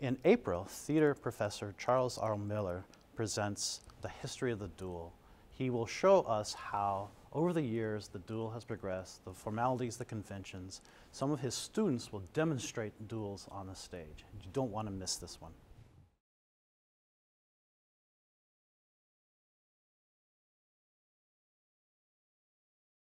In April, theater professor Charles R. Miller presents the history of the duel. He will show us how, over the years, the duel has progressed, the formalities, the conventions. Some of his students will demonstrate duels on the stage. You don't want to miss this one.